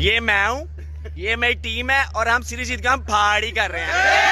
ये मैं हूँ, ये मेरी टीम है और हम सीरीज़ जीत के हम फाड़ी कर रहे हैं।